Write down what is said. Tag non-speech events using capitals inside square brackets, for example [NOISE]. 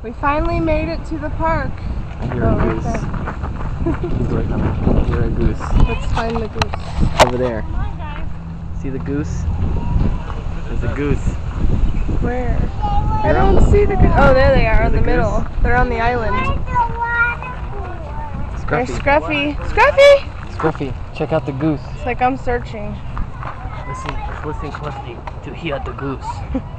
We finally made it to the park. I hear Oh, a goose. He's right. I a goose. Let's find the goose. Over there. See the goose? There's a goose. Where? I don't see the goose. Oh, there they are in the the middle. They're on the island. There's Scruffy. Scruffy. Scruffy! Scruffy, check out the goose. It's like I'm searching. Listen, listen closely to hear the goose. [LAUGHS]